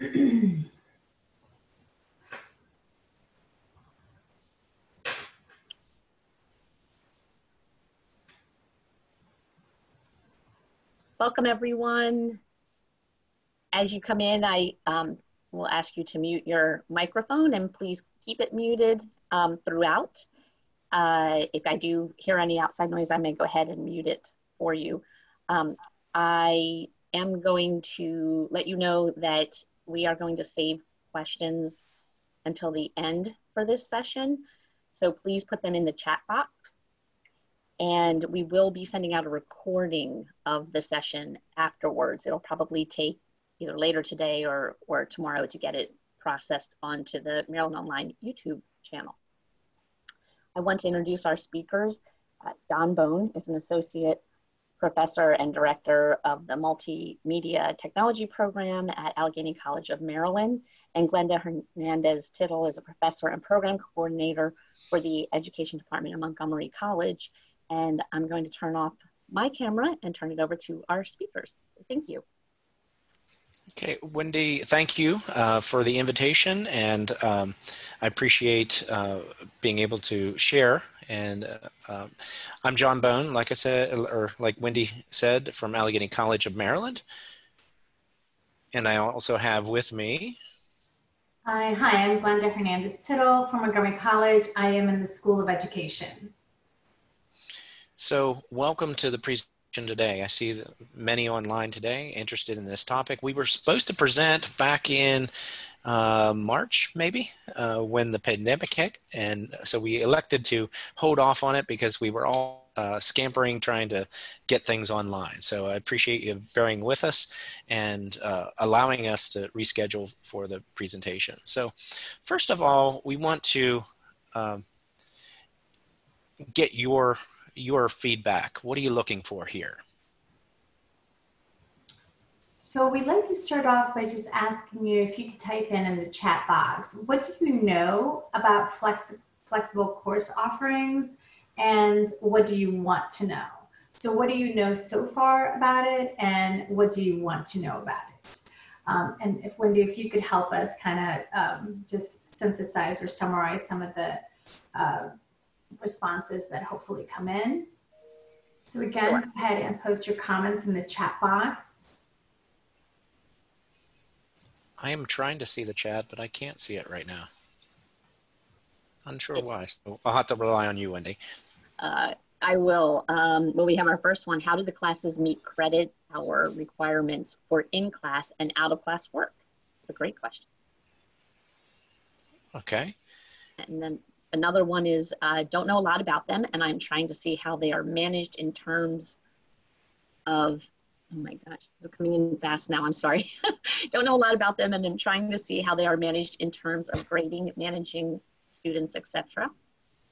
Welcome everyone. As you come in, I um, will ask you to mute your microphone and please keep it muted um, throughout. Uh, if I do hear any outside noise, I may go ahead and mute it for you. Um, I am going to let you know that we are going to save questions until the end for this session. So please put them in the chat box. And we will be sending out a recording of the session afterwards. It'll probably take either later today or, or tomorrow to get it processed onto the Maryland Online YouTube channel. I want to introduce our speakers. Uh, Don Bone is an associate professor and director of the Multimedia Technology Program at Allegany College of Maryland. And Glenda Hernandez Tittle is a professor and program coordinator for the Education Department at Montgomery College. And I'm going to turn off my camera and turn it over to our speakers. Thank you. Okay, Wendy, thank you uh, for the invitation, and um, I appreciate uh, being able to share. And uh, um, I'm John Bone, like I said, or like Wendy said, from Allegany College of Maryland. And I also have with me. Hi, hi, I'm Glenda Hernandez Tittle from Montgomery College. I am in the School of Education. So, welcome to the presentation today. I see many online today interested in this topic. We were supposed to present back in uh, March, maybe, uh, when the pandemic hit. And so we elected to hold off on it because we were all uh, scampering trying to get things online. So I appreciate you bearing with us and uh, allowing us to reschedule for the presentation. So first of all, we want to um, get your your feedback. What are you looking for here? So we'd like to start off by just asking you if you could type in in the chat box, what do you know about flex flexible course offerings and what do you want to know? So what do you know so far about it and what do you want to know about it? Um, and if Wendy, if you could help us kind of um, just synthesize or summarize some of the uh, responses that hopefully come in. So again, sure. go ahead and post your comments in the chat box. I am trying to see the chat, but I can't see it right now. Unsure why. So I'll have to rely on you, Wendy. Uh, I will. Um, well, we have our first one. How do the classes meet credit hour requirements for in-class and out-of-class work? It's a great question. Okay. And then Another one is uh, don't know a lot about them, and I'm trying to see how they are managed in terms of, oh my gosh, they're coming in fast now, I'm sorry. don't know a lot about them, and I'm trying to see how they are managed in terms of grading, managing students, etc.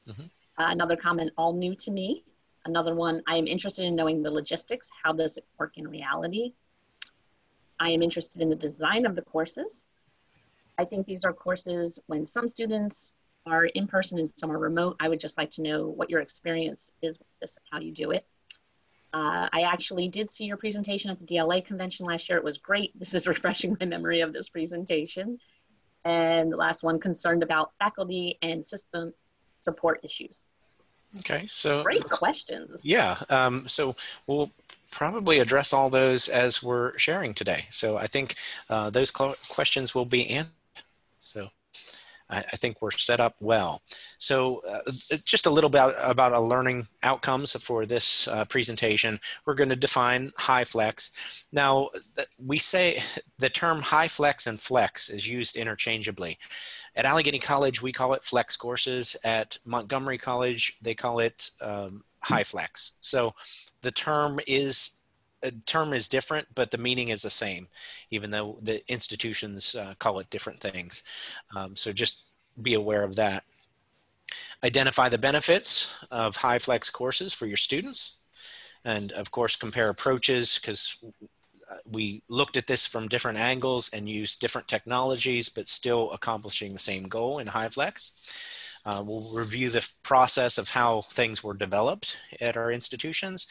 Mm-hmm. Uh, another comment, all new to me. Another one, I am interested in knowing the logistics. How does it work in reality? I am interested in the design of the courses. I think these are courses when some students are in person and some are remote, I would just like to know what your experience is with this, how you do it. Uh, I actually did see your presentation at the DLA convention last year. It was great. This is refreshing my memory of this presentation. And the last one concerned about faculty and system support issues. Okay, so great questions. Yeah, um, so we'll probably address all those as we're sharing today. So I think uh, those questions will be answered. So I, I think we're set up well. So uh, just a little bit about a learning outcomes for this uh, presentation. We're going to define HyFlex. Now, we say the term HyFlex and flex is used interchangeably. At Allegany College, we call it flex courses. At Montgomery College, they call it um, flex. So the term is a term is different, but the meaning is the same, even though the institutions uh, call it different things. Um, so just be aware of that. Identify the benefits of HyFlex courses for your students. And of course, compare approaches because uh, we looked at this from different angles and used different technologies, but still accomplishing the same goal in HyFlex. Uh, we'll review the process of how things were developed at our institutions.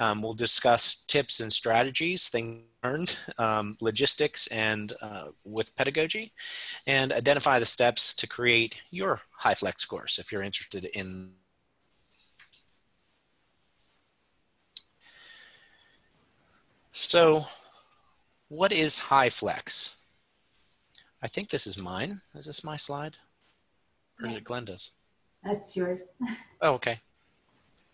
Um, we'll discuss tips and strategies, things learned um, logistics and uh, with pedagogy and identify the steps to create your HyFlex course if you're interested in so what is HyFlex? i think this is mine is this my slide or is it glenda's that's yours oh okay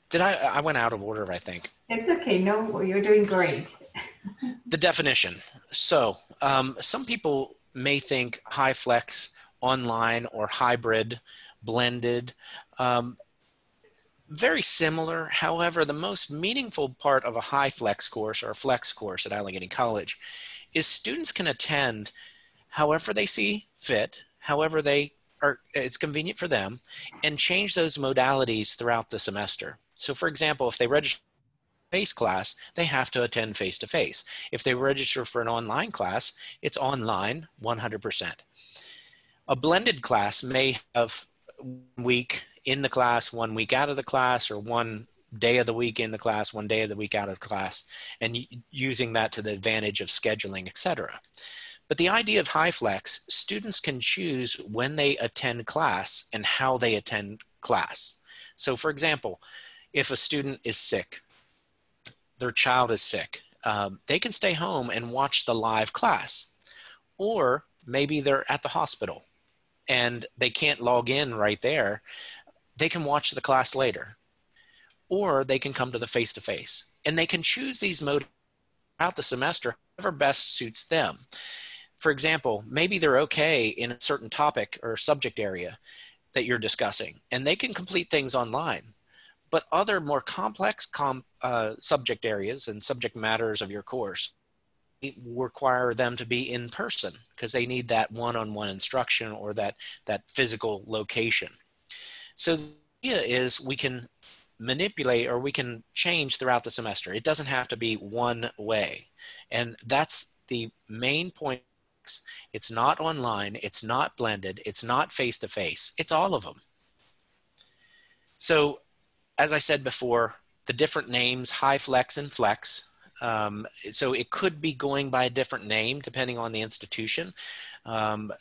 did i i went out of order i think it's okay no you're doing great the definition. So, um, some people may think HyFlex online or hybrid, blended. Um, very similar. However, the most meaningful part of a HyFlex course or a flex course at Allegany College is students can attend however they see fit, however they are, it's convenient for them, and change those modalities throughout the semester. So, for example, if they register face class, they have to attend face to face. If they register for an online class, it's online 100%. A blended class may have one week in the class, one week out of the class, or one day of the week in the class, one day of the week out of class, and using that to the advantage of scheduling, etc. But the idea of HyFlex, students can choose when they attend class and how they attend class. So for example, if a student is sick, their child is sick, um, they can stay home and watch the live class. Or maybe they're at the hospital and they can't log in right there. They can watch the class later. Or they can come to the face to face. And they can choose these modes throughout the semester, however best suits them. For example, maybe they're okay in a certain topic or subject area that you're discussing, and they can complete things online. But other more complex com, uh, subject areas and subject matters of your course require them to be in person because they need that one-on-one instruction or that that physical location. So the idea is we can manipulate or we can change throughout the semester. It doesn't have to be one way. And that's the main point it's not online it's not blended it's not face to face it's all of them so as I said before, the different names, HyFlex and flex. Um, so it could be going by a different name depending on the institution. Um,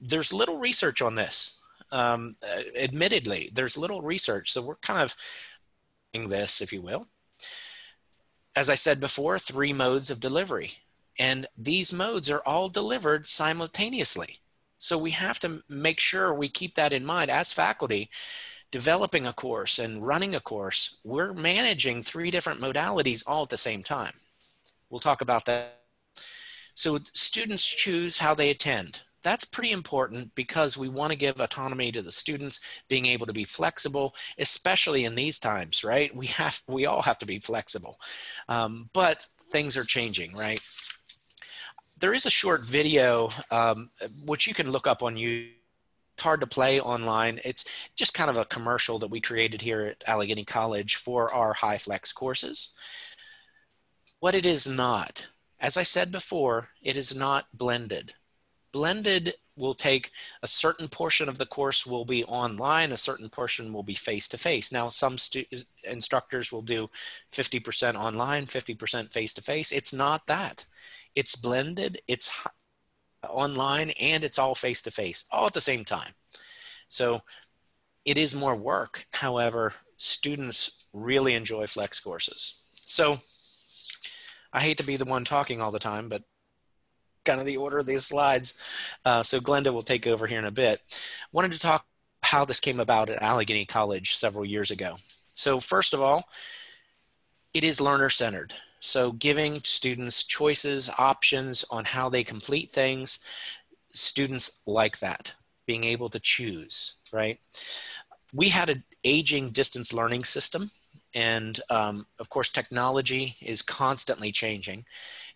there's little research on this. Um, admittedly, there's little research. So we're kind of doing this, if you will. As I said before, three modes of delivery. And these modes are all delivered simultaneously. So we have to make sure we keep that in mind as faculty developing a course and running a course, we're managing three different modalities all at the same time. We'll talk about that. So students choose how they attend. That's pretty important because we want to give autonomy to the students, being able to be flexible, especially in these times, right? We have, we all have to be flexible, um, but things are changing, right? There is a short video um, which you can look up on YouTube hard to play online. It's just kind of a commercial that we created here at Allegany College for our HyFlex courses. What it is not, as I said before, it is not blended. Blended will take a certain portion of the course will be online, a certain portion will be face-to-face. Now, some instructors will do 50% online, 50% face-to-face. It's not that. It's blended, it's online and it's all face to face, all at the same time. So it is more work. However, students really enjoy flex courses. So I hate to be the one talking all the time, but kind of the order of these slides. Uh, so Glenda will take over here in a bit. Wanted to talk how this came about at Allegany College several years ago. So first of all, it is learner centered. So giving students choices, options on how they complete things, students like that, being able to choose, right? We had an aging distance learning system and um, of course technology is constantly changing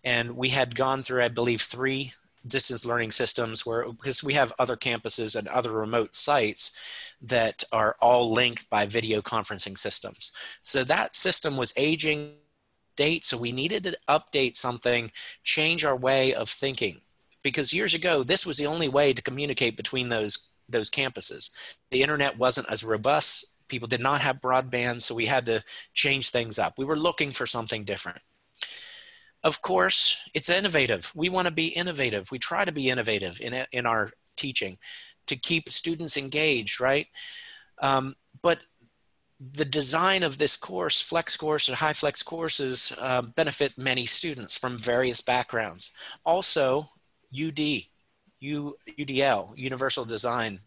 and we had gone through i believe three distance learning systems where because we have other campuses and other remote sites that are all linked by video conferencing systems so that system was aging So we needed to update something, change our way of thinking. Because years ago, this was the only way to communicate between those, those campuses. The internet wasn't as robust. People did not have broadband, so we had to change things up. We were looking for something different. Of course, it's innovative. We want to be innovative. We try to be innovative in, in our teaching to keep students engaged, right? Um, but the design of this course, flex course or HyFlex courses, uh, benefit many students from various backgrounds. Also, UD, U, UDL, Universal Design.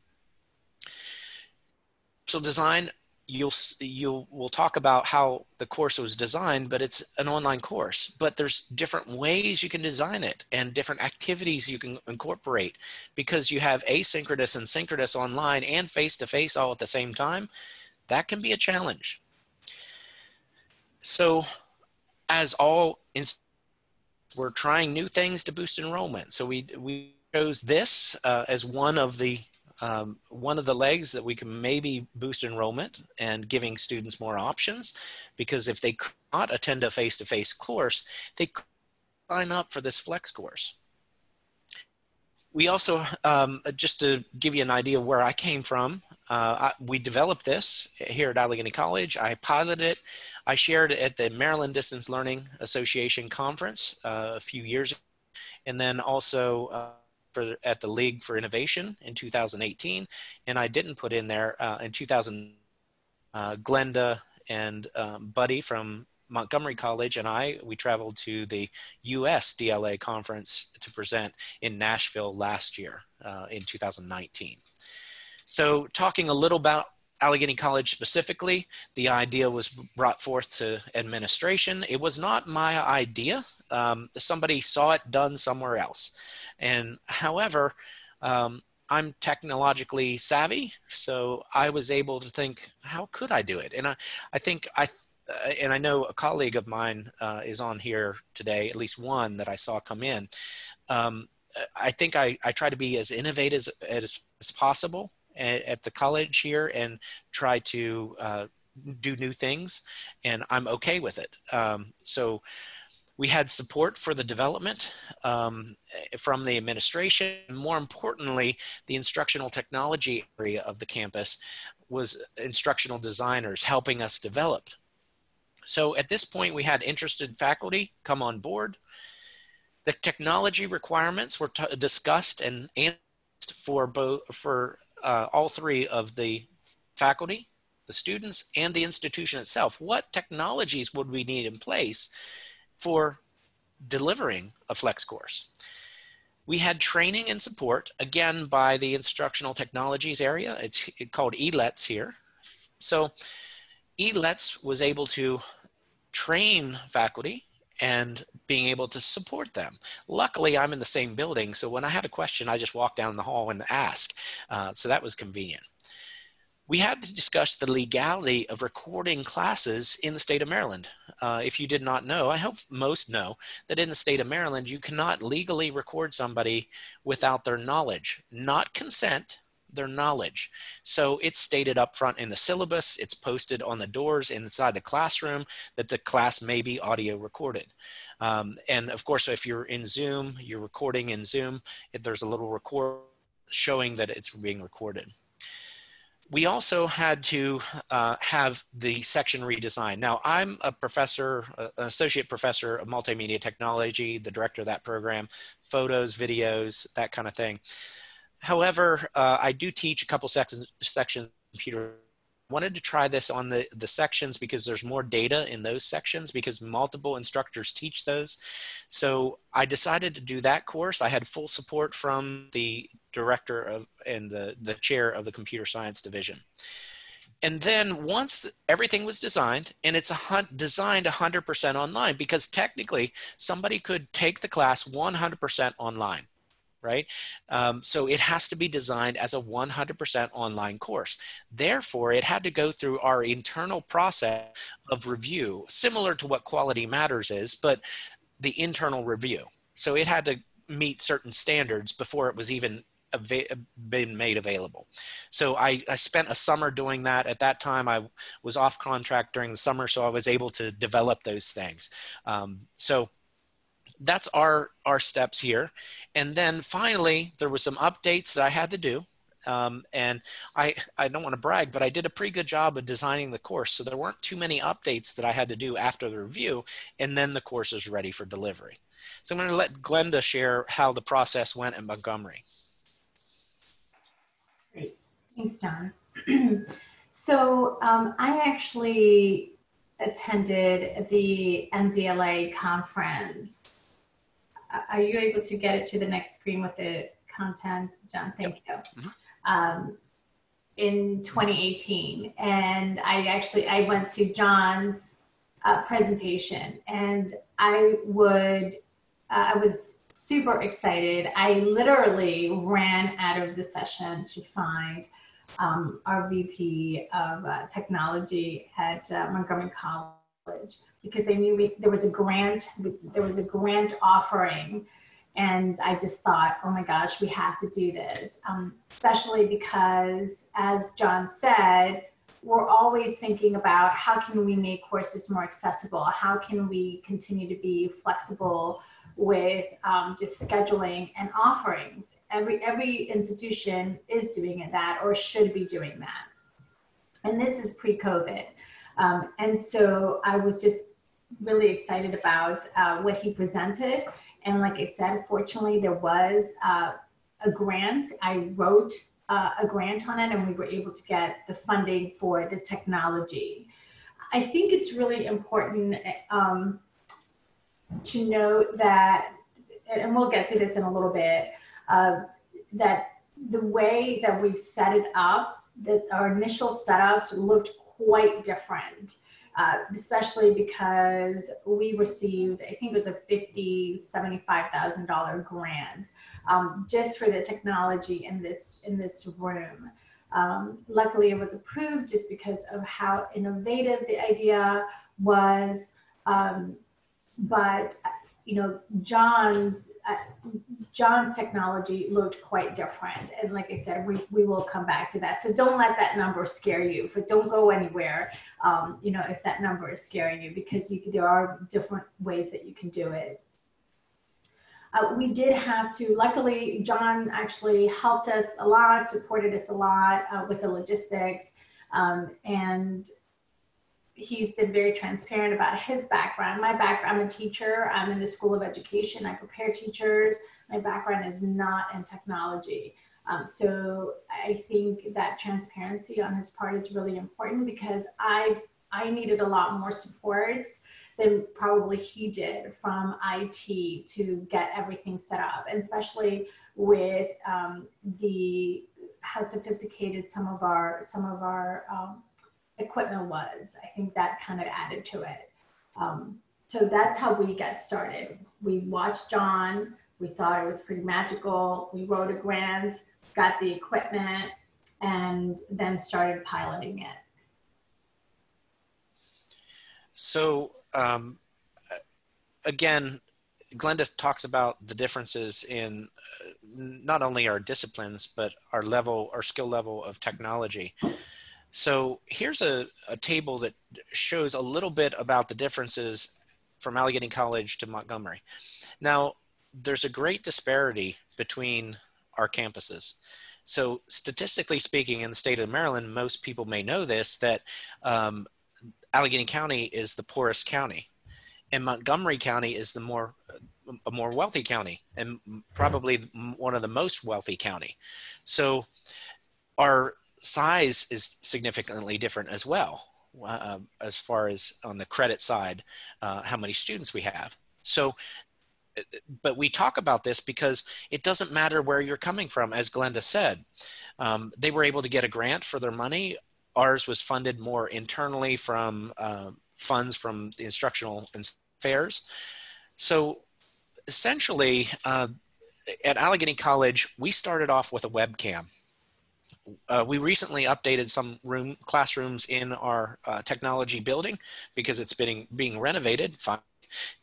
So design, you'll you'll we'll talk about how the course was designed, but it's an online course. But there's different ways you can design it and different activities you can incorporate because you have asynchronous and synchronous online and face to face all at the same time that can be a challenge. So, as all we're trying new things to boost enrollment. So we we chose this uh, as one of the um, one of the legs that we can maybe boost enrollment and giving students more options because if they could not attend a face-to-face course, they could sign up for this flex course. We also, um, just to give you an idea where I came from, uh, I, we developed this here at Allegany College. I piloted it. I shared it at the Maryland Distance Learning Association conference uh, a few years ago, and then also uh, for, at the League for Innovation in 2018. And I didn't put in there uh, in 2000, uh, Glenda and um, Buddy from Montgomery College and I, we traveled to the US DLA conference to present in Nashville last year uh, in 2019. So, talking a little about Allegany College specifically, the idea was brought forth to administration. It was not my idea. Um, somebody saw it done somewhere else. And however, um, I'm technologically savvy, so I was able to think, how could I do it? And I, I think I, uh, and I know a colleague of mine uh, is on here today, at least one that I saw come in. Um, I think I, I try to be as innovative as, as, as possible at, at the college here and try to uh, do new things, and I'm okay with it. Um, so we had support for the development um, from the administration. And more importantly, the instructional technology area of the campus was instructional designers helping us develop. So at this point, we had interested faculty come on board. The technology requirements were discussed and asked for both for uh, all three of the faculty, the students, and the institution itself. What technologies would we need in place for delivering a flex course? We had training and support, again, by the instructional technologies area. It's called ELETS here. So ELETS was able to train faculty and being able to support them. Luckily, I'm in the same building, so when I had a question, I just walked down the hall and asked. Uh, so that was convenient. We had to discuss the legality of recording classes in the state of Maryland. Uh, if you did not know, I hope most know that in the state of Maryland, you cannot legally record somebody without their knowledge, not consent, their knowledge. So it's stated up front in the syllabus, it's posted on the doors inside the classroom that the class may be audio recorded. Um, and of course, if you're in Zoom, you're recording in Zoom, if there's a little record showing that it's being recorded. We also had to uh, have the section redesigned. Now, I'm a professor, an associate professor of multimedia technology, the director of that program, photos, videos, that kind of thing. However, uh, I do teach a couple sections, sections computer. Wanted to try this on the, the sections because there's more data in those sections because multiple instructors teach those. So I decided to do that course. I had full support from the director of and the, the chair of the computer science division. And then once everything was designed, and it's a hun- designed 100% online because technically somebody could take the class 100% online right? Um, so it has to be designed as a 100% online course. Therefore, it had to go through our internal process of review, similar to what Quality Matters is, but the internal review. So it had to meet certain standards before it was even been made available. So I, I, spent a summer doing that. At that time, I was off contract during the summer, so I was able to develop those things. Um, so that's our our steps here and then finally there was some updates that i had to do Um, and I, I don't want to brag, but I did a pretty good job of designing the course. So there weren't too many updates that I had to do after the review, and then the course is ready for delivery. So I'm going to let Glenda share how the process went in Montgomery. Great. Thanks, Don. so um, I actually attended the MDLA conference. Are you able to get it to the next screen with the content, John? Thank yep. you. Mm-hmm. Um, in 2018, and I actually I went to John's uh, presentation, and I would uh, I was super excited. I literally ran out of the session to find um, our VP of uh, technology at uh, Montgomery College because I knew we, there was a grant, there was a grant offering. And I just thought, oh my gosh, we have to do this, um, especially because, as John said, we're always thinking about how can we make courses more accessible? How can we continue to be flexible with um, just scheduling and offerings. Every every institution is doing it that or should be doing that. And this is pre-COVID, um, and so I was just really excited about uh, what he presented. And like I said, fortunately, there was uh, a grant. I wrote uh, a grant on it, and we were able to get the funding for the technology. I think it's really important. Um, to note that, and we'll get to this in a little bit, uh, that the way that we've set it up, that our initial setups looked quite different. Uh, especially because we received, I think it was a fifty, seventy-five thousand dollar grant um, just for the technology in this in this room. Um, luckily, it was approved just because of how innovative the idea was. Um, but you know john's uh, john's technology looked quite different and like i said we, we will come back to that so don't let that number scare you but don't go anywhere um, you know if that number is scaring you because you, there are different ways that you can do it uh, we did have to luckily john actually helped us a lot supported us a lot uh, with the logistics um, and he's been very transparent about his background. My background, I'm a teacher. I'm in the School of Education. I prepare teachers. My background is not in technology. Um, so I think that transparency on his part is really important because I've I needed a lot more supports than probably he did from IT to get everything set up, and especially with um, the how sophisticated some of our some of our um, equipment was. I think that kind of added to it. Um, so that's how we got started. We watched John. We thought it was pretty magical. We wrote a grant, got the equipment, and then started piloting it. So um, again, Glenda talks about the differences in uh, not only our disciplines, but our level, our skill level of technology. So here's a, a table that shows a little bit about the differences from Allegany College to Montgomery. Now, there's a great disparity between our campuses. So statistically speaking, in the state of Maryland, most people may know this, that um, Allegany County is the poorest county. And Montgomery County is the more a more wealthy county and probably one of the most wealthy county. So our size is significantly different as well, uh, as far as on the credit side, uh, how many students we have. So, but we talk about this because it doesn't matter where you're coming from, as Glenda said. Um, they were able to get a grant for their money. Ours was funded more internally from uh, funds from the instructional fairs. So essentially, uh, at Allegany College, we started off with a webcam uh, we recently updated some room classrooms in our uh, technology building because it's been being renovated.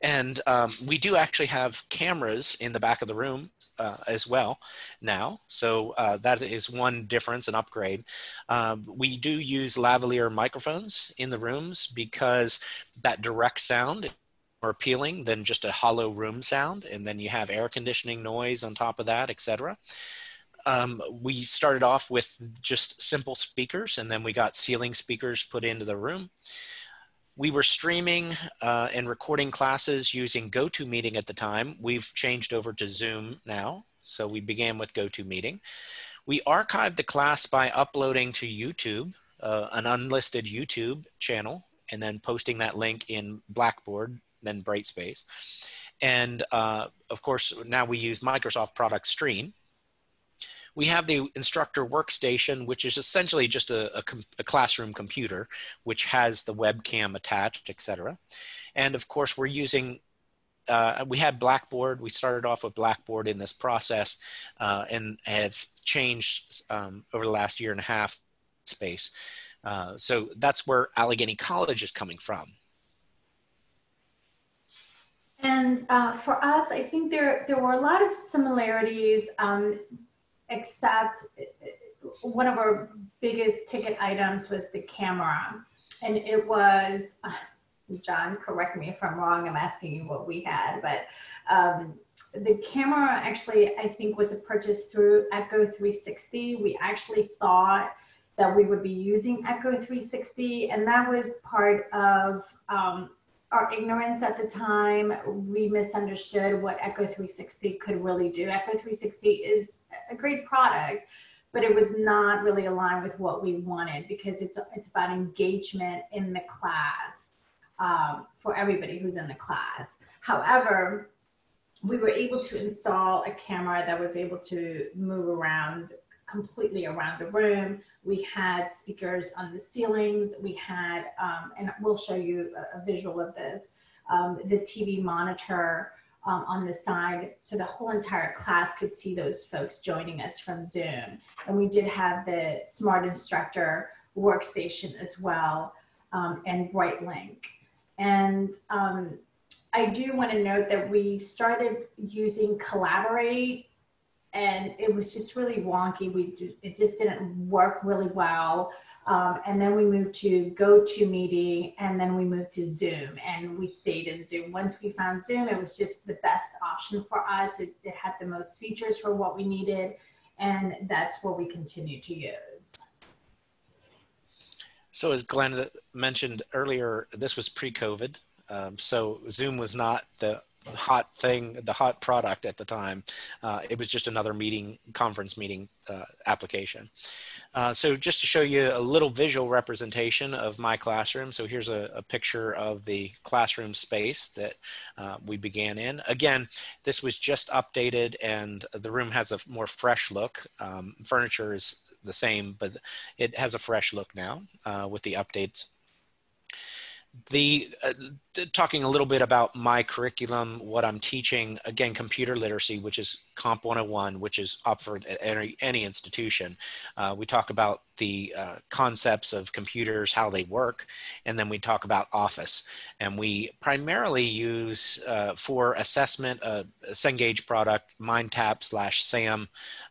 And um, we do actually have cameras in the back of the room uh, as well now. So uh, that is one difference and upgrade. Um, we do use lavalier microphones in the rooms because that direct sound is more appealing than just a hollow room sound. And then you have air conditioning noise on top of that, etc. um, we started off with just simple speakers and then we got ceiling speakers put into the room. We were streaming uh, and recording classes using GoToMeeting at the time. We've changed over to Zoom now. So we began with GoToMeeting. We archived the class by uploading to YouTube, uh, an unlisted YouTube channel, and then posting that link in Blackboard, then Brightspace. And uh, of course, now we use Microsoft Product Stream. We have the instructor workstation, which is essentially just a, a, a classroom computer, which has the webcam attached, etc. And of course, we're using uh, we had Blackboard. We started off with Blackboard in this process uh, and have changed um, over the last year and a half space. Uh, so that's where Allegany College is coming from. And uh, for us, I think there there were a lot of similarities, um, except one of our biggest ticket items was the camera, and it was. John, correct me if I'm wrong. I'm asking you what we had, but um, the camera actually, I think, was a purchase through Echo 360. We actually thought that we would be using Echo 360, and that was part of um, our ignorance at the time, we misunderstood what Echo 360 could really do. Echo 360 is a great product, but it was not really aligned with what we wanted because it's it's about engagement in the class um, for everybody who's in the class. However, we were able to install a camera that was able to move around completely around the room. We had speakers on the ceilings. We had, um, and we'll show you a, a visual of this, um, the TV monitor um, on the side. So the whole entire class could see those folks joining us from Zoom. And we did have the Smart Instructor workstation as well um, and BrightLink. And um, I do want to note that we started using Collaborate and it was just really wonky. We it just didn't work really well. Um, and then we moved to GoToMeeting, and then we moved to Zoom, and we stayed in Zoom. Once we found Zoom, it was just the best option for us. It, it had the most features for what we needed, and that's what we continue to use. So, as Glenn mentioned earlier, this was pre-COVID, um, so Zoom was not the hot thing, the hot product at the time. Uh, it was just another meeting, conference meeting uh, application. Uh, so just to show you a little visual representation of my classroom. So here's a, a picture of the classroom space that uh, we began in. Again, this was just updated and the room has a more fresh look. Um, furniture is the same, but it has a fresh look now uh, with the updates the uh, talking a little bit about my curriculum what i'm teaching again computer literacy which is comp 101 which is offered at any, any institution. Uh, we talk about the uh, concepts of computers how they work and then we talk about office. And we primarily use uh, for assessment a cengage product mindtap slash sam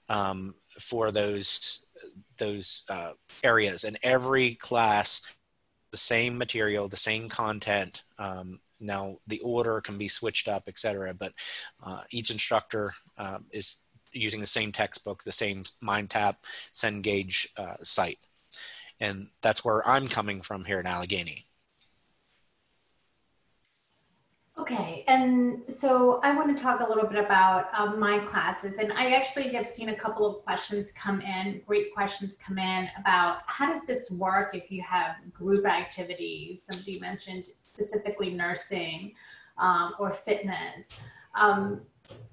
um, for those those uh, areas. And every class the same material, the same content. Um, now the order can be switched up, etc. But uh, each instructor uh, is using the same textbook, the same MindTap, Cengage uh, site. And that's where I'm coming from here in Allegany. Okay, and so I want to talk a little bit about um, my classes, and I actually have seen a couple of questions come in, great questions come in about how does this work if you have group activities? Somebody mentioned specifically nursing um, or fitness. Um,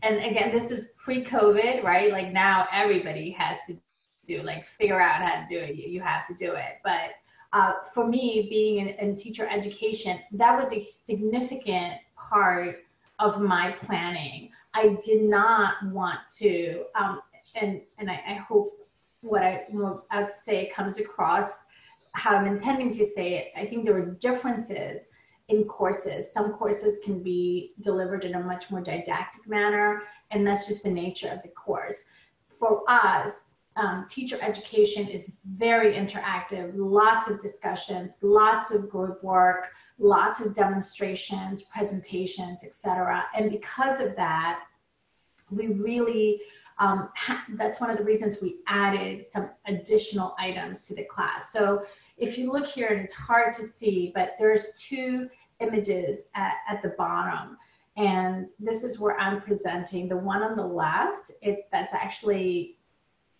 and again, this is pre-COVID, right? Like now everybody has to do, like figure out how to do it. You, you have to do it, but uh, for me, being in, in teacher education, that was a significant part of my planning. I did not want to, um, and and I, I hope what I would say comes across how I'm intending to say it. I think there are differences in courses. Some courses can be delivered in a much more didactic manner, and that's just the nature of the course. For us, um, teacher education is very interactive, lots of discussions, lots of group work, lots of demonstrations, presentations, etc. And because of that, we really um, that's one of the reasons we added some additional items to the class. So if you look here, and it's hard to see, but there's two images at, at the bottom. And this is where I'm presenting. The one on the left, it, that's actually,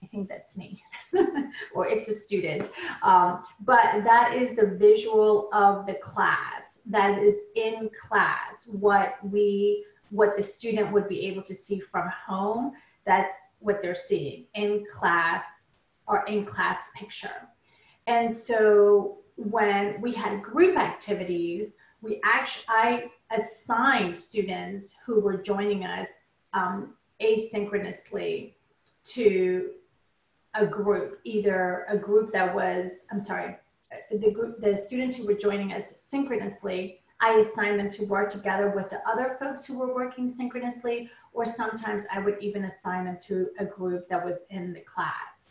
I think that's me, or it's a student. Um, but that is the visual of the class. That is in class, what we, what the student would be able to see from home. That's what they're seeing in class or in class picture. And so when we had group activities, we actually, I assigned students who were joining us um, asynchronously to a group, either a group that was, I'm sorry, the group, the students who were joining us synchronously, I assigned them to work together with the other folks who were working synchronously, or sometimes I would even assign them to a group that was in the class.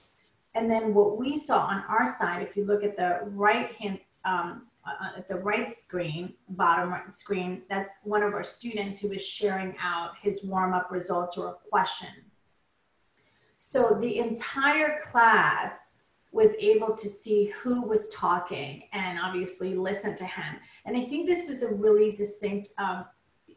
And then what we saw on our side, if you look at the right hand, um, uh, at the right screen, bottom right screen, that's one of our students who is sharing out his warm up results or a question. So the entire class was able to see who was talking and obviously listen to him. And I think this was a really distinct um,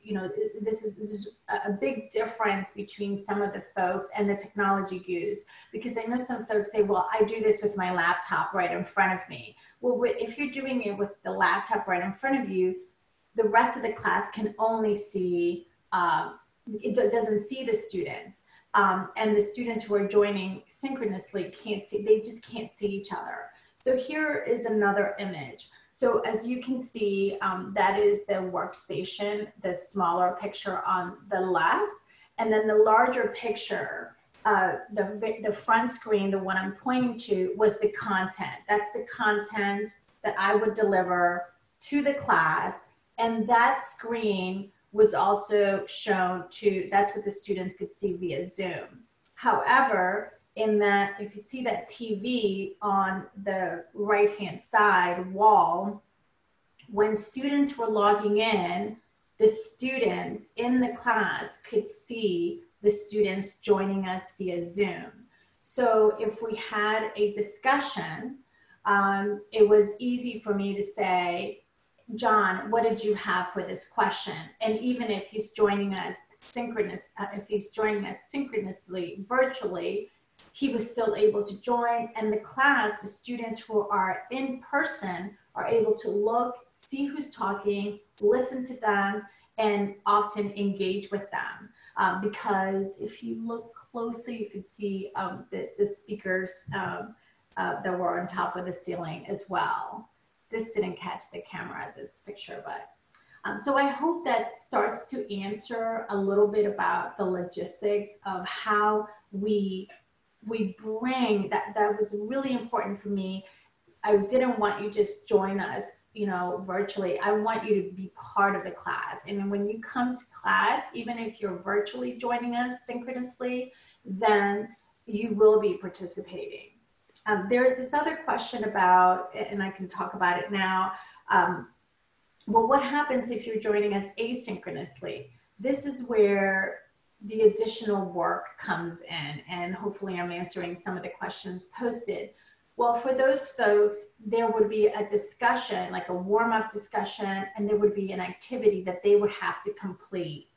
you know, this is, this is a big difference between some of the folks and the technology gurus because I know some folks say, well, I do this with my laptop right in front of me. Well, if you're doing it with the laptop right in front of you, the rest of the class can only see, um, it doesn't see the students. Um, and the students who are joining synchronously can't see, they just can't see each other. So here is another image. So as you can see, um, that is the workstation, the smaller picture on the left. And then the larger picture, uh, the, the front screen, the one I'm pointing to, was the content. That's the content that I would deliver to the class. And that screen was also shown to, that's what the students could see via Zoom. However, in that if you see that TV on the right hand side wall, when students were logging in, the students in the class could see the students joining us via Zoom. So if we had a discussion, um, it was easy for me to say, John, what did you have for this question? And even if he's joining us synchronous, uh, if he's joining us synchronously virtually, he was still able to join. And the class, the students who are in person are able to look, see who's talking, listen to them, and often engage with them. Um, because if you look closely, you can see um, the, the speakers um, uh, that were on top of the ceiling as well. This didn't catch the camera, this picture, but um, so I hope that starts to answer a little bit about the logistics of how we we bring that that was really important for me. I didn't want you just join us you know virtually. I want you to be part of the class. And when you come to class even if you're virtually joining us synchronously then you will be participating um, there's this other question about and i can talk about it now um, well what happens if you're joining us asynchronously this is where the additional work comes in and hopefully I'm answering some of the questions posted. Well, for those folks, there would be a discussion, like a warm up discussion, and there would be an activity that they would have to complete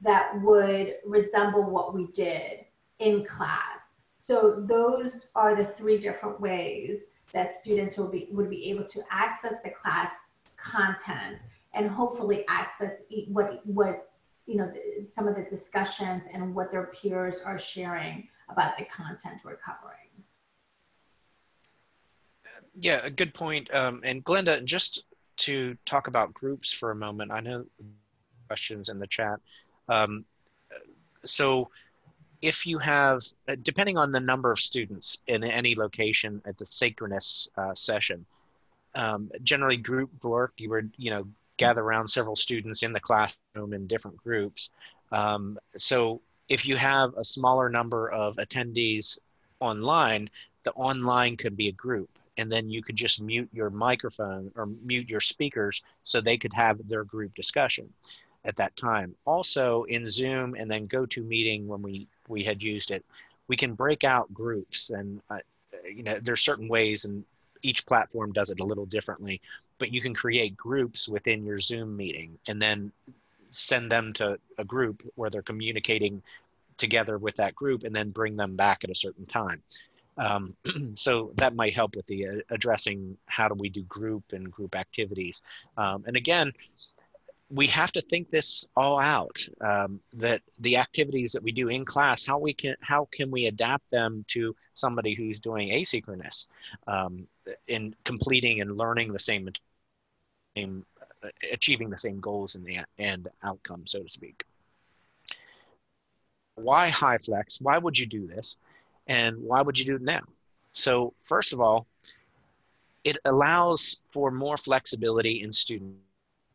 that would resemble what we did in class. So those are the three different ways that students will be, would be able to access the class content and hopefully access what, what you know, some of the discussions and what their peers are sharing about the content we're covering. Yeah, a good point. Um, and Glenda, just to talk about groups for a moment, I know questions in the chat. Um, so if you have, uh, depending on the number of students in any location at the synchronous uh, session, um, generally group work, you would, you know, gather around several students in the classroom in different groups. Um, so if you have a smaller number of attendees online, the online could be a group. And then you could just mute your microphone or mute your speakers so they could have their group discussion. At that time. Also in Zoom and then GoToMeeting when we, we had used it, we can break out groups and uh, you know there's certain ways and each platform does it a little differently, but you can create groups within your Zoom meeting and then send them to a group where they're communicating together with that group and then bring them back at a certain time. Um, so that might help with the uh, addressing how do we do group and group activities. Um, and again, we have to think this all out. Um, that the activities that we do in class, how we can how can we adapt them to somebody who's doing asynchronous, um, in completing and learning the same, same uh, achieving the same goals and the end outcome, so to speak. Why HyFlex Why would you do this? And why would you do it now? So first of all, it allows for more flexibility in student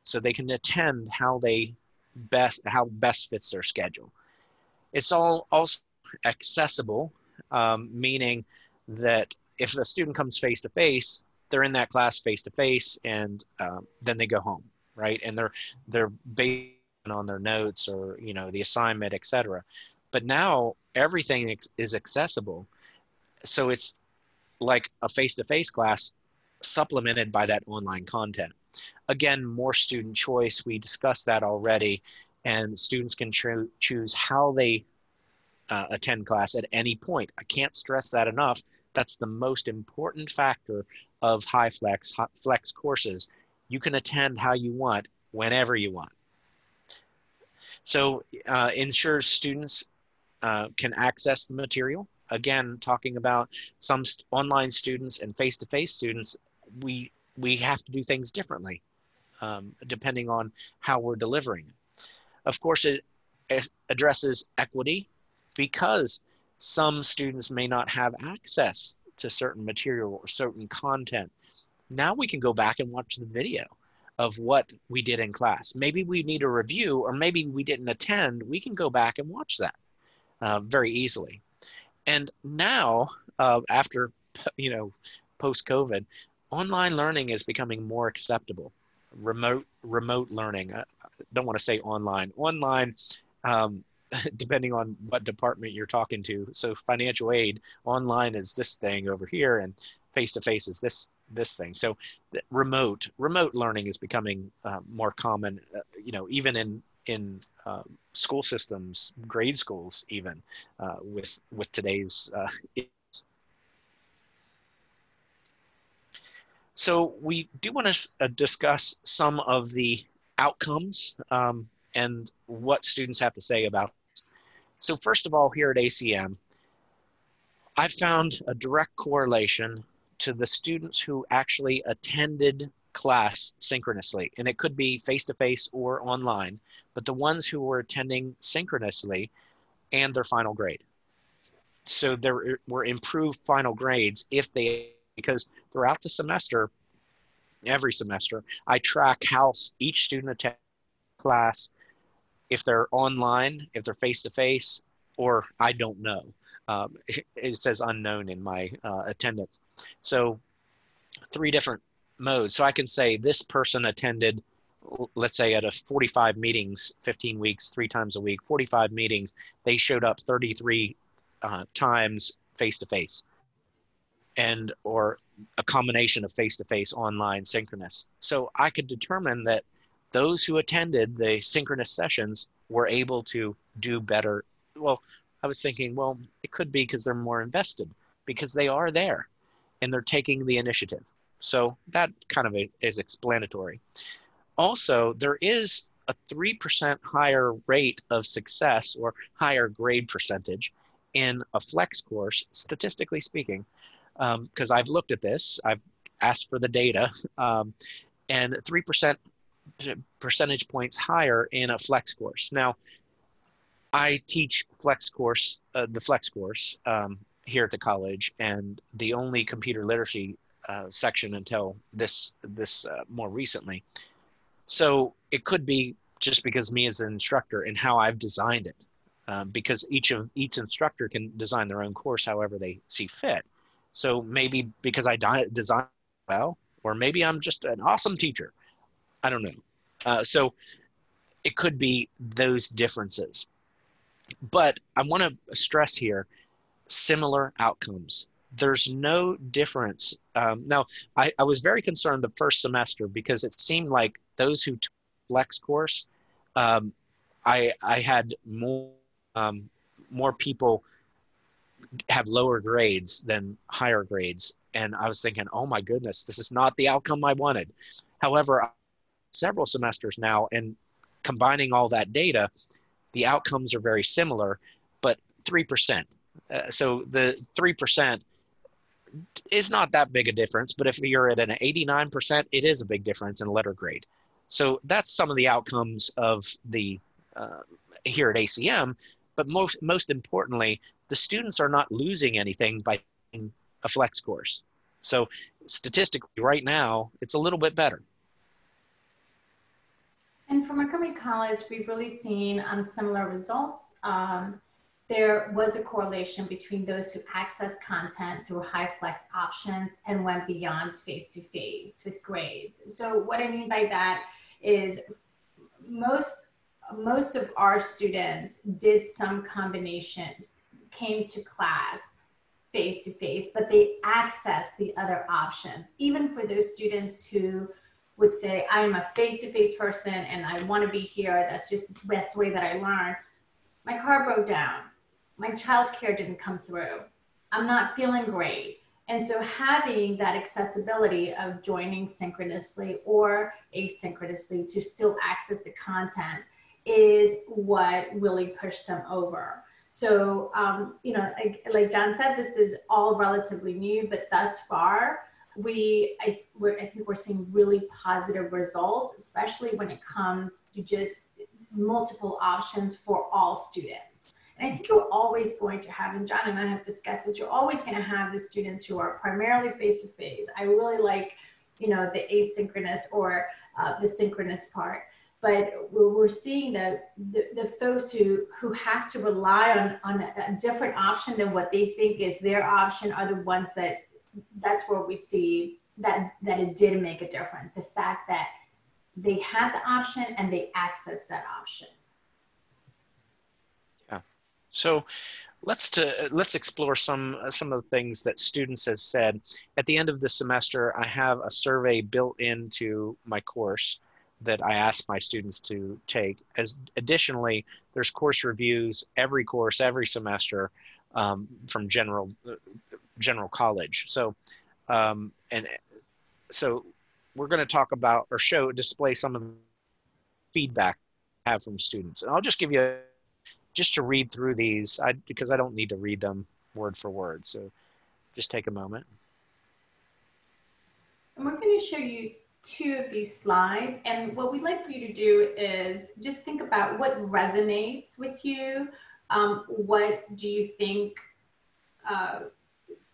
so they can attend how they best how best fits their schedule. It's all also accessible, um, meaning that if a student comes face to face, they're in that class face to face, and um, then they go home, right? And they're they're based on their notes or you know the assignment, etc. But now everything is accessible, so it's like a face to face class supplemented by that online content. Again, more student choice. We discussed that already, and students can cho- choose how they uh, attend class at any point. I can't stress that enough. That's the most important factor of HyFlex flex courses. You can attend how you want, whenever you want. So uh, ensures students uh, can access the material. Again, talking about some st online students and face-to-face -face students, we we have to do things differently um, depending on how we're delivering. Of course, it addresses equity because some students may not have access to certain material or certain content. Now we can go back and watch the video of what we did in class. Maybe we need a review or maybe we didn't attend. We can go back and watch that uh, very easily. And now, uh, after, you know, post-COVID, online learning is becoming more acceptable. Remote remote learning. I don't want to say online. Online, um, depending on what department you're talking to. So financial aid online is this thing over here, and face to face is this this thing. So remote remote learning is becoming uh, more common. Uh, you know, even in in uh, school systems, grade schools, even uh, with with today's So we do want to uh, discuss some of the outcomes um, and what students have to say about it. So first of all, here at ACM, I found a direct correlation to the students who actually attended class synchronously. And it could be face-to-face -face or online, but the ones who were attending synchronously and their final grade. So there were improved final grades if they because throughout the semester, every semester, I track how each student attends class, if they're online, if they're face to face, or I don't know. Um, it, says unknown in my uh, attendance. So, three different modes. So I can say this person attended, let's say at a 45 meetings, 15 weeks, three times a week, 45 meetings. They showed up 33 uh, times face to face and or a combination of face-to-face online synchronous. So i could determine that those who attended the synchronous sessions were able to do better. Well i was thinking well it could be because they're more invested because they are there and they're taking the initiative. So that kind of is explanatory. Also there is a 3% higher rate of success or higher grade percentage in a flex course statistically speaking because um, I've looked at this, I've asked for the data, um, and 3% percentage points higher in a flex course. Now, I teach flex course, uh, the flex course um, here at the college, and the only computer literacy uh, section until this this uh, more recently. So it could be just because me as an instructor and how I've designed it, um, because each of each instructor can design their own course however they see fit. So maybe because I design well, or maybe I'm just an awesome teacher. I don't know. Uh, so it could be those differences. But I want to stress here similar outcomes. There's no difference. Um, now, I, I was very concerned the first semester because it seemed like those who took flex course, um, I, I had more, um, more people have lower grades than higher grades. And I was thinking, oh my goodness, this is not the outcome I wanted. However, several semesters now, and combining all that data, the outcomes are very similar, but 3%. Uh, so the 3% is not that big a difference, but if you're at an 89%, it is a big difference in letter grade. So that's some of the outcomes of the uh, here at ACM. But most most importantly, the students are not losing anything by a flex course. So statistically, right now, it's a little bit better. And for Montgomery College, we've really seen um, similar results. Um, there was a correlation between those who accessed content through HyFlex options and went beyond face-to-face with grades. So what I mean by that is most most of our students did some combination, came to class face to face, but they accessed the other options. Even for those students who would say, I'm a face to face person and I want to be here, that's just the best way that I learn. My car broke down my childcare didn't come through. I'm not feeling great. And so having that accessibility of joining synchronously or asynchronously to still access the content is what really pushed them over. So, um, you know, like, like John said, this is all relatively new, but thus far, we I, I think we're seeing really positive results, especially when it comes to just multiple options for all students. And I think you're always going to have, and John and I have discussed this, you're always going to have the students who are primarily face to face. I really like, you know, the asynchronous or uh, the synchronous part. But we're seeing that the, the folks who, who have to rely on, on a, a different option than what they think is their option are the ones that that's where we see that, that it did make a difference. The fact that they had the option and they accessed that option. Yeah. So let's to let's explore some some of the things that students have said. At the end of the semester, I have a survey built into my course that I ask my students to take. As additionally, there's course reviews every course every semester um, from general general college. So um, and so we're going to talk about or show display some of the feedback I have from students, and I'll just give you just to read through these, I, because I don't need to read them word for word. So just take a moment. And we're going to show you two of these slides. And what we'd like for you to do is just think about what resonates with you. Um, what do you think, uh,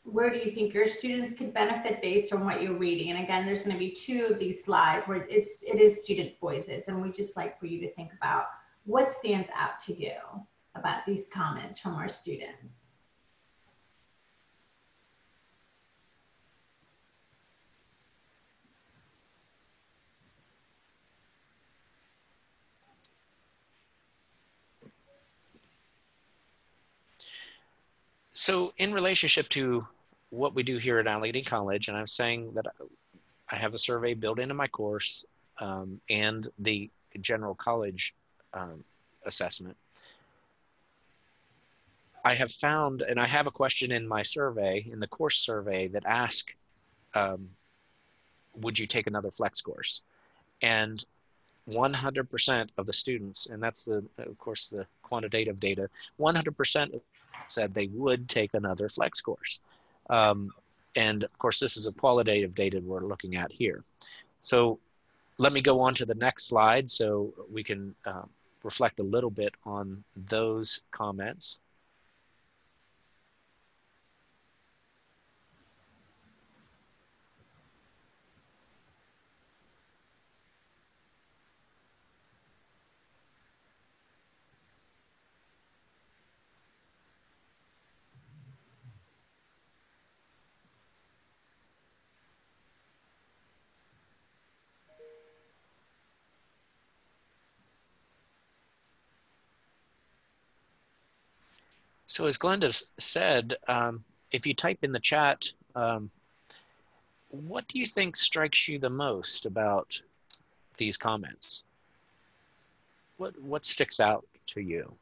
where do you think your students could benefit based on what you're reading? And again, there's going to be two of these slides where it's, it is student voices. And we just like for you to think about what stands out to you about these comments from our students. So in relationship to what we do here at Allegany College, and I'm saying that I have a survey built into my course um, and the general college um, assessment. I have found, and I have a question in my survey, in the course survey, that ask, um, would you take another flex course? And 100% of the students, and that's the, of course, the quantitative data, 100% said they would take another flex course. Um, and of course, this is a qualitative data we're looking at here. So let me go on to the next slide so we can um, reflect a little bit on those comments. So as Glenda said, um, if you type in the chat, um, what do you think strikes you the most about these comments? What, what sticks out to you?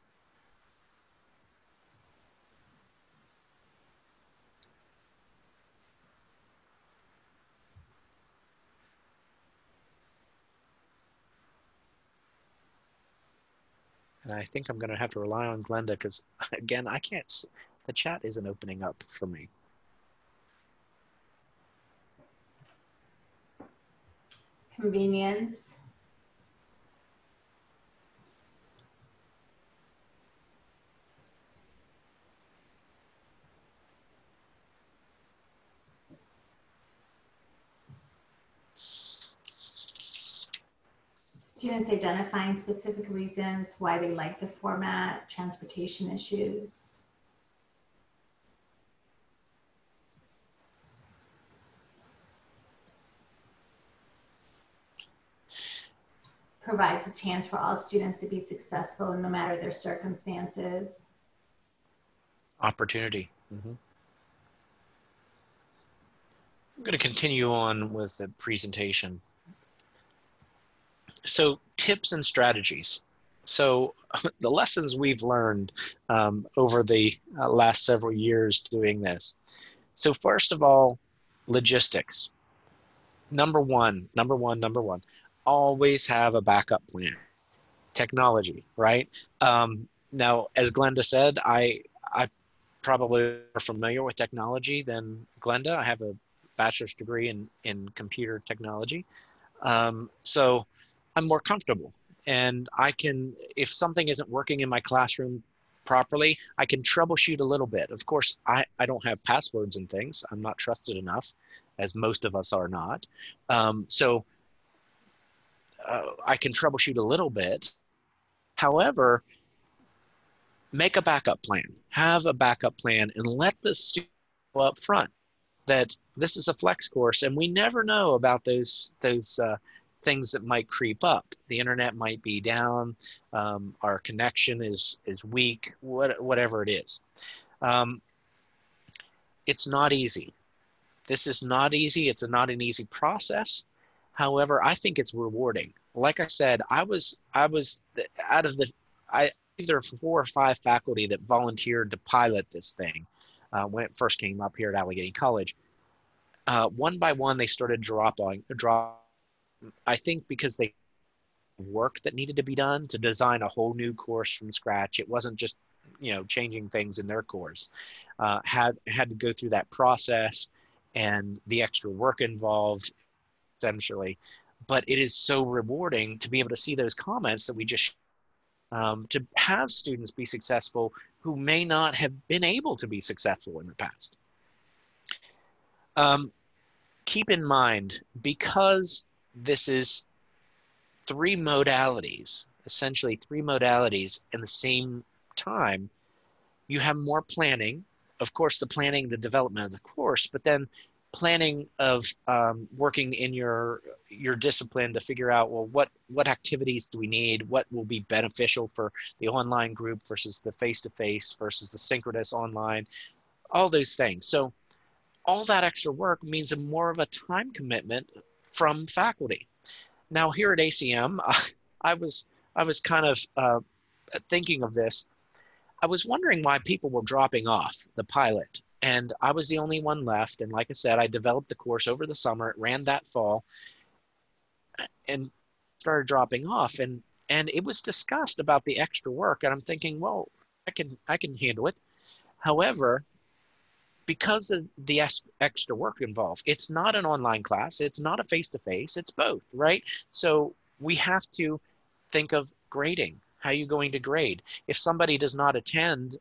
And I think I'm going to have to rely on Glenda because, again, I can't, the chat isn't opening up for me. Convenience. Students identifying specific reasons why they like the format, transportation issues. Provides a chance for all students to be successful no matter their circumstances. Opportunity. Mm-hmm. I'm going to continue on with the presentation so tips and strategies. So the lessons we've learned um, over the uh, last several years doing this. So first of all, logistics. Number one, number one, number one, always have a backup plan. Technology, right? Um, now, as Glenda said, I I probably are familiar with technology than Glenda. I have a bachelor's degree in in computer technology, um, so I'm more comfortable. And I can, if something isn't working in my classroom properly, I can troubleshoot a little bit. Of course, I, I don't have passwords and things. I'm not trusted enough, as most of us are not. Um, so uh, I can troubleshoot a little bit. However, make a backup plan. Have a backup plan and let the student up front that this is a flex course and we never know about those those uh, things that might creep up. The internet might be down, um, our connection is is weak, what, whatever it is. Um, it's not easy. This is not easy. It's a, not an easy process. However, I think it's rewarding. Like I said, I was I was out of the I there four or five faculty that volunteered to pilot this thing uh, when it first came up here at Allegany College. Uh, one by one, they started dropping drop I think because they work that needed to be done to design a whole new course from scratch. It wasn't just you know changing things in their course. Uh, had had to go through that process and the extra work involved, essentially. But it is so rewarding to be able to see those comments that we just um, to have students be successful who may not have been able to be successful in the past. Um, keep in mind because this is three modalities, essentially three modalities in the same time. You have more planning, of course, the planning, the development of the course, but then planning of um, working in your your discipline to figure out well what what activities do we need? What will be beneficial for the online group versus the face-to-face versus the synchronous online? All those things. So all that extra work means a more of a time commitment from faculty. Now here at ACM, I was I was kind of uh, thinking of this. I was wondering why people were dropping off the pilot, and I was the only one left. And like I said, I developed the course over the summer. It ran that fall, and started dropping off. and And it was discussed about the extra work, and I'm thinking, well, I can I can handle it. However, because of the extra work involved. It's not an online class, it's not a face to face, it's both, right? So we have to think of grading. How are you going to grade? If somebody does not attend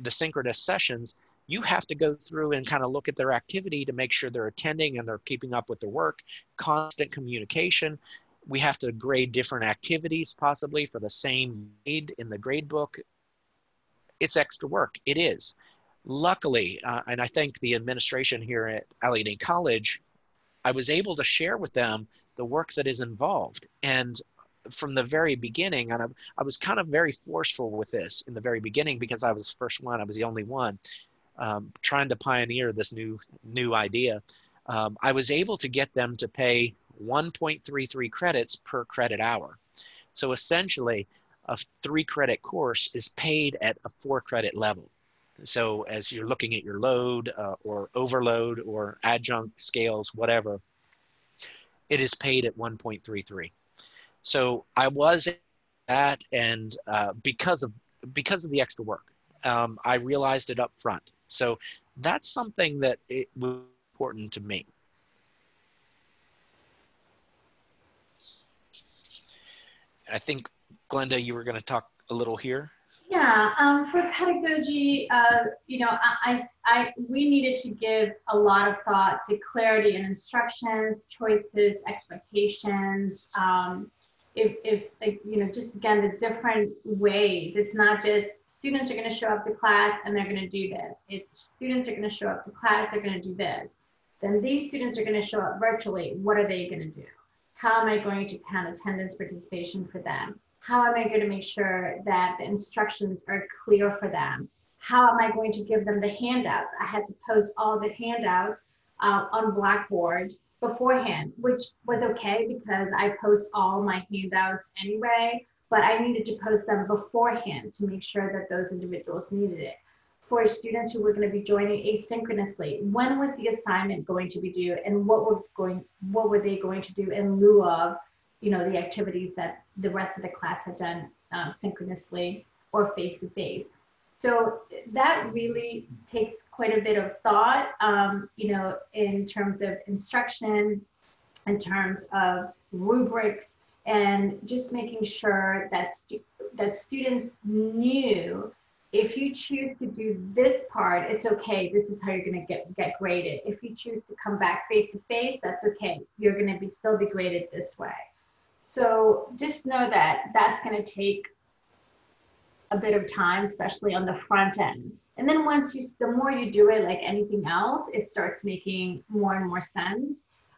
the synchronous sessions, you have to go through and kind of look at their activity to make sure they're attending and they're keeping up with their work, constant communication. We have to grade different activities possibly for the same grade in the grade book. It's extra work. It is luckily, uh, and I thank the administration here at Allegany College, I was able to share with them the work that is involved. And from the very beginning, and I, I was kind of very forceful with this in the very beginning because I was the first one, I was the only one um, trying to pioneer this new new idea. Um, I was able to get them to pay 1.33 credits per credit hour. So essentially, a three credit course is paid at a four credit level. So as you're looking at your load uh, or overload or adjunct scales, whatever, it is paid at 1.33. So I was that, and uh, because of because of the extra work, um, I realized it up front. So that's something that it was important to me. I think Glenda, you were going to talk a little here. Yeah, um, for pedagogy, uh, you know, I, I, we needed to give a lot of thought to clarity and instructions, choices, expectations. Um, if, if, you know, just again, the different ways. It's not just students are going to show up to class and they're going to do this. It's students are going to show up to class, they're going to do this. Then these students are going to show up virtually. What are they going to do? How am I going to count attendance participation for them? How am I going to make sure that the instructions are clear for them? How am I going to give them the handouts? I had to post all the handouts uh, on Blackboard beforehand, which was okay because I post all my handouts anyway, but I needed to post them beforehand to make sure that those individuals needed it. For students who were going to be joining asynchronously, when was the assignment going to be due and what were going what were they going to do in lieu of you know, the activities that the rest of the class had done um, synchronously or face to face. So that really takes quite a bit of thought, um, you know, in terms of instruction, in terms of rubrics, and just making sure that stu- that students knew if you choose to do this part, it's okay. This is how you're going to get get graded. If you choose to come back face to face, that's okay. You're going to be still be graded this way. So just know that that's going to take a bit of time, especially on the front end. And then once you, the more you do it, like anything else, it starts making more and more sense.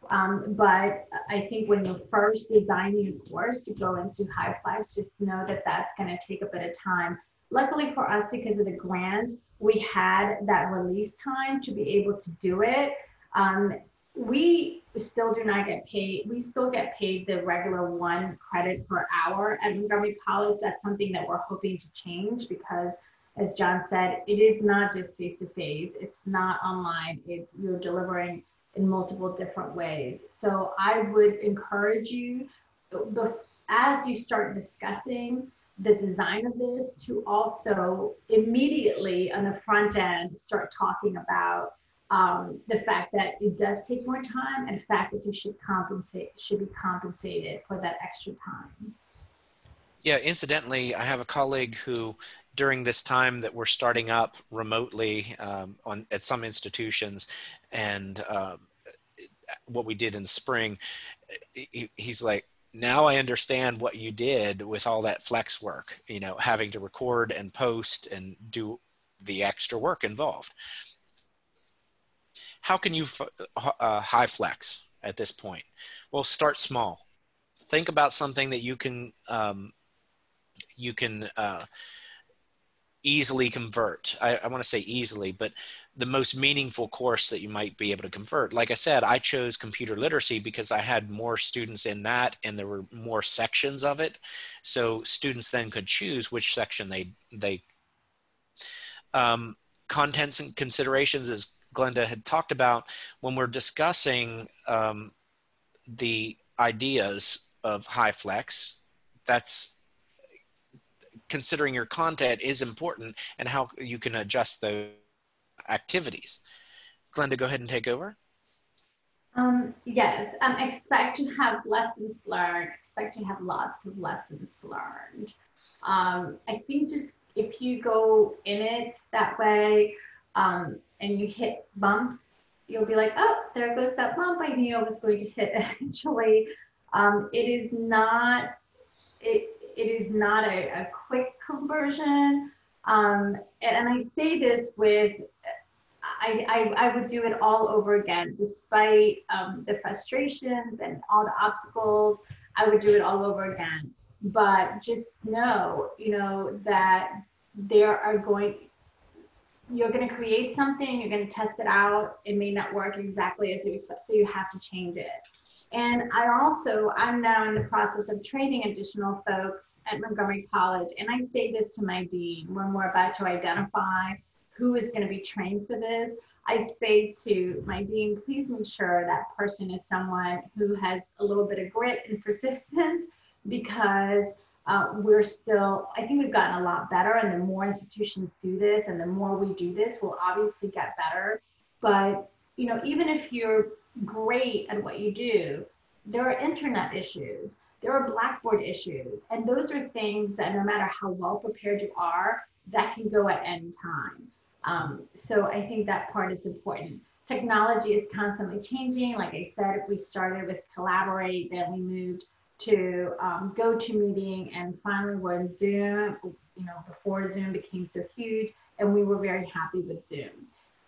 Um, but I think when you're first designing a course to go into HyFlex, just know that that's going to take a bit of time. Luckily for us, because of the grant, we had that release time to be able to do it. Um, we still do not get paid. We still get paid the regular one credit per hour at Montgomery College. That's something that we're hoping to change because, as John said, it is not just face to face. It's not online. It's you're delivering in multiple different ways. So I would encourage you, as you start discussing the design of this, to also immediately on the front end start talking about um, the fact that it does take more time and faculty should compensate should be compensated for that extra time. Yeah, incidentally, I have a colleague who, during this time that we're starting up remotely um, on at some institutions, and uh, what we did in the spring, he, he's like, now I understand what you did with all that flex work. You know, having to record and post and do the extra work involved how can you uh, flex at this point? Well, start small. Think about something that you can um, you can uh, easily convert. I, I want to say easily, but the most meaningful course that you might be able to convert. Like I said, I chose computer literacy because I had more students in that and there were more sections of it. So students then could choose which section they, they, um, contents and considerations is Glenda had talked about when we're discussing um, the ideas of HyFlex. That's considering your content is important and how you can adjust those activities. Glenda, go ahead and take over. Um, yes, um, expect to have lessons learned, expect to have lots of lessons learned. Um, I think just if you go in it that way, um, and you hit bumps, you'll be like, oh, there goes that bump I knew I was going to hit eventually. Um, it is not, it, it is not a, a quick conversion. Um, and, and, I say this with, I, I, I, would do it all over again, despite um, the frustrations and all the obstacles, I would do it all over again. but just know, you know, that there are going, you're going to create something, you're going to test it out. It may not work exactly as you expect, so you have to change it. And I also, I'm now in the process of training additional folks at Montgomery College. And I say this to my dean when we're about to identify who is going to be trained for this. I say to my dean, please make sure that person is someone who has a little bit of grit and persistence because uh, we're still, I think we've gotten a lot better. And the more institutions do this and the more we do this, we'll obviously get better. But, you know, even if you're great at what you do, there are internet issues, there are Blackboard issues. And those are things that no matter how well prepared you are, that can go at any time. Um, so I think that part is important. Technology is constantly changing. Like I said, if we started with Collaborate, then we moved to um, meeting, and finally we're in Zoom. You know, before Zoom became so huge, and we were very happy with Zoom.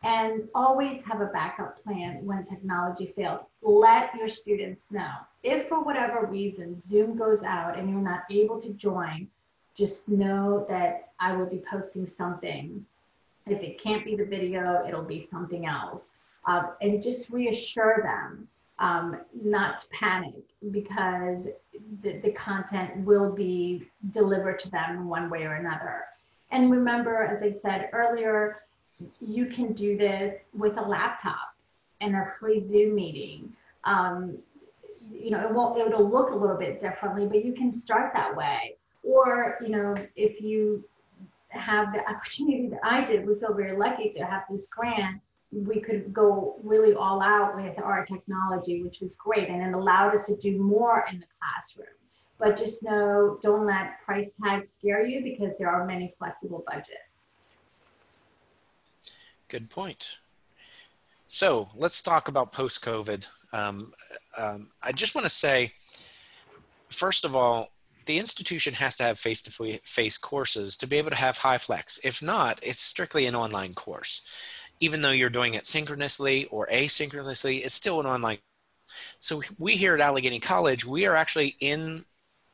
And always have a backup plan when technology fails. Let your students know. If for whatever reason Zoom goes out and you're not able to join, just know that I will be posting something if it can't be the video, it'll be something else. Uh, and just reassure them um, not to panic because the, the content will be delivered to them one way or another. And remember, as I said earlier, you can do this with a laptop and a free Zoom meeting. Um, you know, it won't, it'll look a little bit differently, but you can start that way. Or, you know, if you have the opportunity that I did, we feel very lucky to have this grant. We could go really all out with our technology, which was great, and it allowed us to do more in the classroom. But just know, don't let price tags scare you because there are many flexible budgets. Good point. So let's talk about post-COVID. Um, um, I just want to say, first of all, the institution has to have face-to-face courses to be able to have HyFlex. If not, it's strictly an online course. Even though you're doing it synchronously or asynchronously, it's still an online. So we here at Allegany College, we are actually in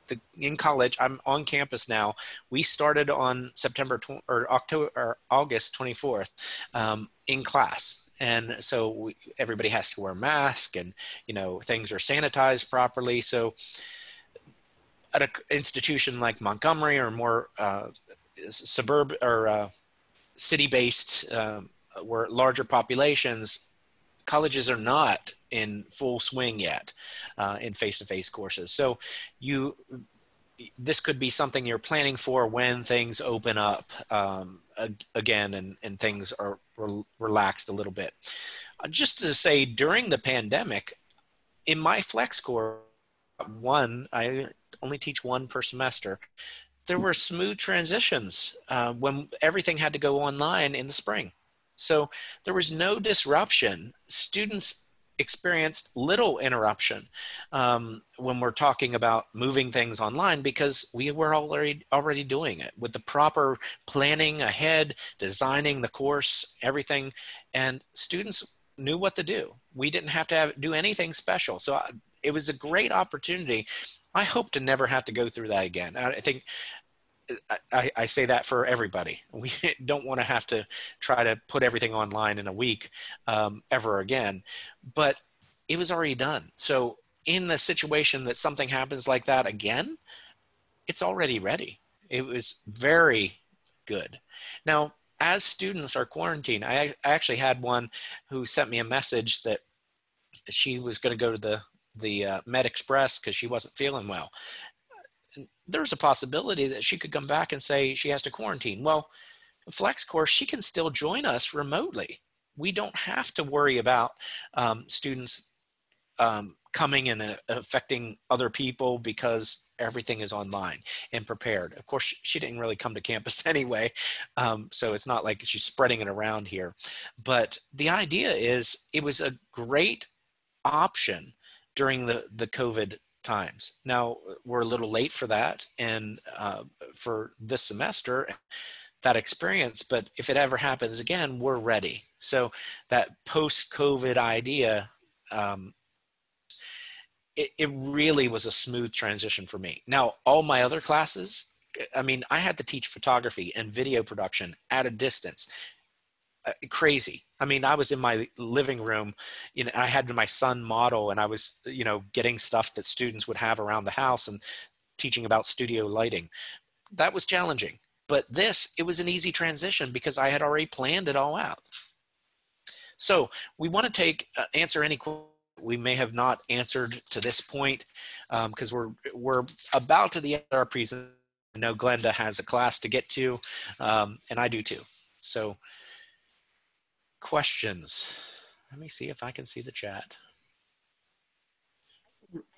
the in college. I'm on campus now. We started on September tw- or October or August 24th um, in class, and so we, everybody has to wear a mask, and you know things are sanitized properly. So at an institution like Montgomery or more uh, suburb or uh, city-based, um, where larger populations, colleges are not in full swing yet uh, in face-to-face courses. So you, this could be something you're planning for when things open up um, again and, and things are re- relaxed a little bit. Uh, just to say, during the pandemic, in my flex course, one, I only teach one per semester. There were smooth transitions uh, when everything had to go online in the spring. So there was no disruption. Students experienced little interruption um, when we're talking about moving things online because we were already already doing it with the proper planning ahead, designing the course, everything, and students knew what to do. We didn't have to have, do anything special. So uh, it was a great opportunity I hope to never have to go through that again. I think I, I, say that for everybody. We don't want to have to try to put everything online in a week um, ever again. But it was already done. So in the situation that something happens like that again, it's already ready. It was very good. Now, as students are quarantined, I, I actually had one who sent me a message that she was going to go to the the uh, Med Express because she wasn't feeling well. There's a possibility that she could come back and say she has to quarantine. Well, Flex Course, she can still join us remotely. We don't have to worry about um, students um, coming and uh, affecting other people because everything is online and prepared. Of course, she didn't really come to campus anyway, um, so it's not like she's spreading it around here. But the idea is it was a great option during the, the COVID times. Now we're a little late for that and uh, for this semester, that experience, but if it ever happens again, we're ready. So that post-COVID idea, um, it, it really was a smooth transition for me. Now, all my other classes, I mean, I had to teach photography and video production at a distance. Uh, crazy. I mean, I was in my living room, you know, I had my son model and I was, you know, getting stuff that students would have around the house and teaching about studio lighting. That was challenging. But this, it was an easy transition because I had already planned it all out. So we want to take, uh, answer any questions we may have not answered to this point because um, we're, we're about to the end of our presentation. I know Glenda has a class to get to, um, and I do too. So questions. Let me see if I can see the chat.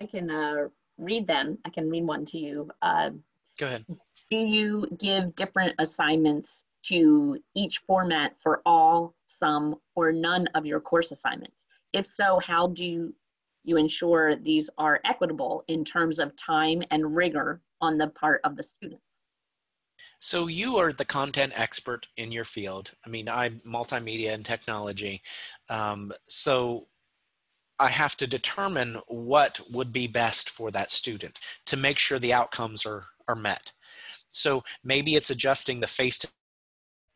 I can uh, read them. I can read one to you. Uh, Go ahead. Do you give different assignments to each format for all, some, or none of your course assignments? If so, how do you ensure these are equitable in terms of time and rigor on the part of the students? So you are the content expert in your field. I mean, I'm multimedia and technology. Um, so I have to determine what would be best for that student to make sure the outcomes are, are met. So maybe it's adjusting the face to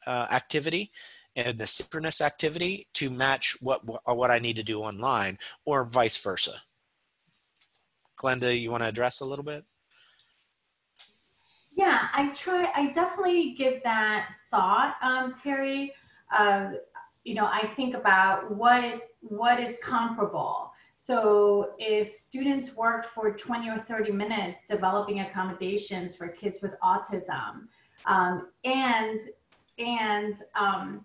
uh, activity and the synchronous activity to match what, what I need to do online or vice versa. Glenda, you want to address a little bit? Yeah, I try. I definitely give that thought, um, Terry. Uh, you know, I think about what what is comparable. So if students worked for 20 or 30 minutes developing accommodations for kids with autism, um, and and um,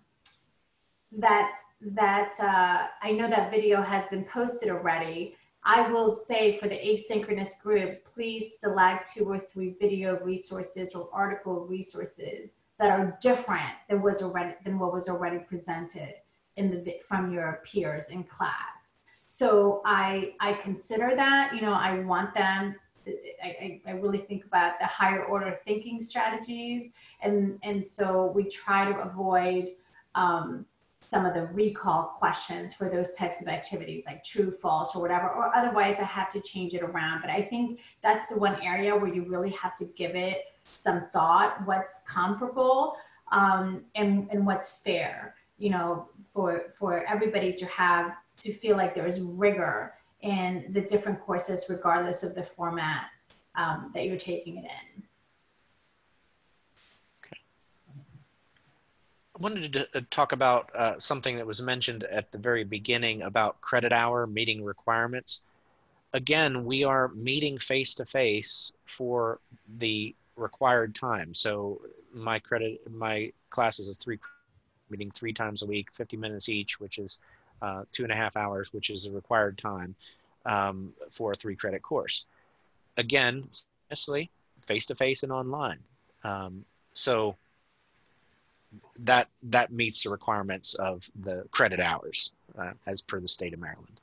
that that uh, I know that video has been posted already. I will say for the asynchronous group, please select two or three video resources or article resources that are different than was already than what was already presented in the from your peers in class. So I I consider that you know I want them. I, I really think about the higher order thinking strategies, and and so we try to avoid um, some of the recall questions for those types of activities like true, false, or whatever, or otherwise I have to change it around. But I think that's the one area where you really have to give it some thought, what's comparable um, and, and what's fair, you know, for, for everybody to have, to feel like there's rigor in the different courses, regardless of the format um, that you're taking it in. Wanted to uh, talk about uh, something that was mentioned at the very beginning about credit hour meeting requirements. Again, we are meeting face to face for the required time. So my credit, my class is a three meeting three times a week, 50 minutes each, which is uh, two and a half hours, which is the required time um, for a three credit course. Again, honestly, face to face and online. Um, so that that meets the requirements of the credit hours uh, as per the state of Maryland.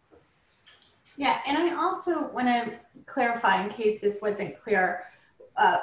Yeah, and I also want to clarify in case this wasn't clear, uh,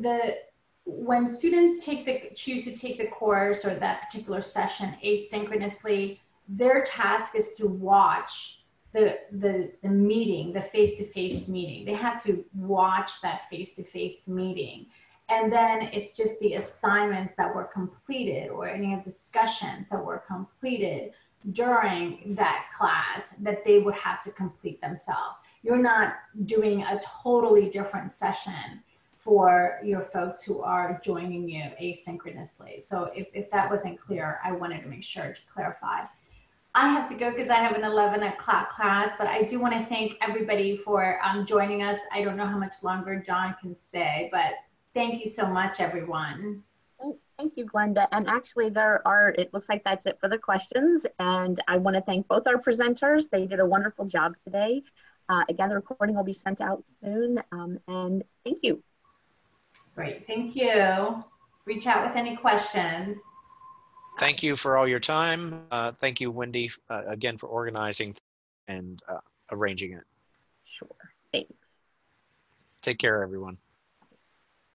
the when students take the choose to take the course or that particular session asynchronously, their task is to watch the the, the meeting, the face to face meeting. They have to watch that face to face meeting and then it's just the assignments that were completed or any of the discussions that were completed during that class that they would have to complete themselves. You're not doing a totally different session for your folks who are joining you asynchronously. So if, if that wasn't clear, I wanted to make sure to clarify. I have to go because I have an 11 o'clock class, but I do want to thank everybody for um, joining us. I don't know how much longer John can stay, but Thank you so much, everyone. Thank you, Glenda. And actually, there are, it looks like that's it for the questions. And I want to thank both our presenters. They did a wonderful job today. Uh, again, the recording will be sent out soon. Um, and thank you. Great. Thank you. Reach out with any questions. Thank you for all your time. Uh, thank you, Wendy, uh, again for organizing and uh, arranging it. Sure. Thanks. Take care, everyone.